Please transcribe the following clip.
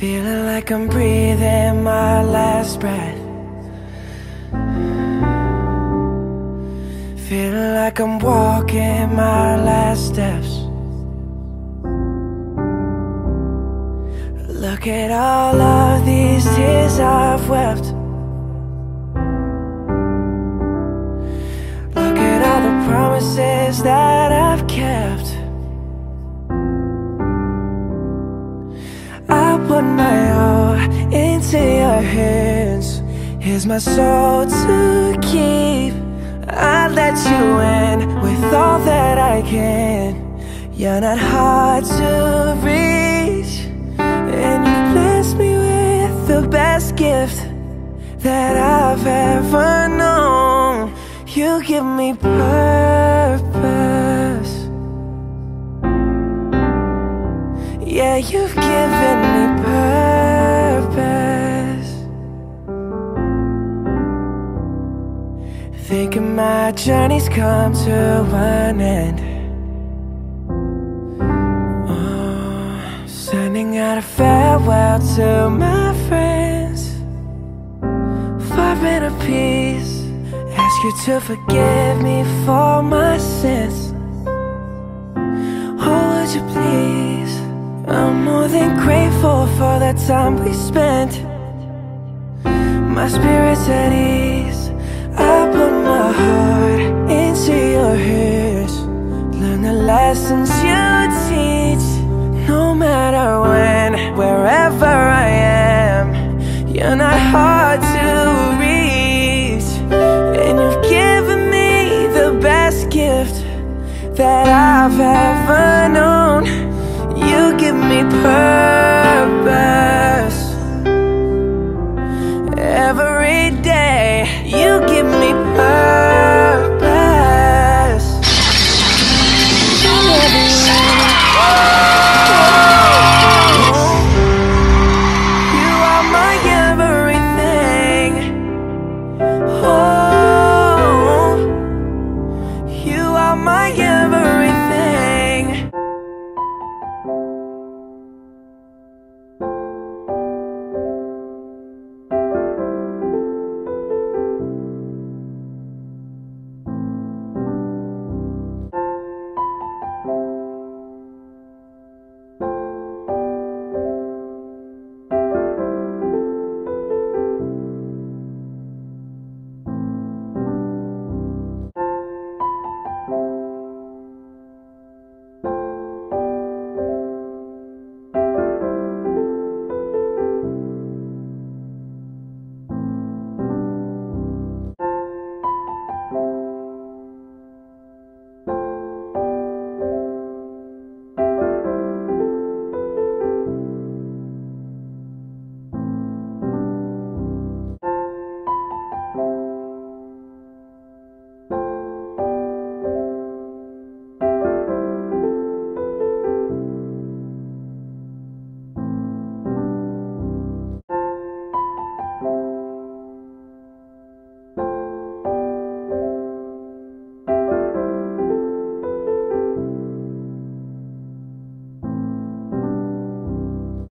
Feeling like I'm breathing my last breath. Feeling like I'm walking my last steps. Look at all of these tears I've wept. Look at all the promises that I've kept. Put my all into your hands. Here's my soul to keep. I let you in with all that I can. You're not hard to reach. And you've blessed me with the best gift that I've ever known. You give me purpose. Yeah, you've given me purpose. Thinking my journey's come to an end. Oh, sending out a farewell to my friends. Far better peace. Ask you to forgive me for my sins. Oh, would you please? I'm more than grateful for the time we spent. My spirit's at ease. I put my heart into your hands. Learn the lessons you teach. No matter when, wherever I am, you're not hard to reach. And you've given me the best gift that I've ever known. You give me purpose every day. You give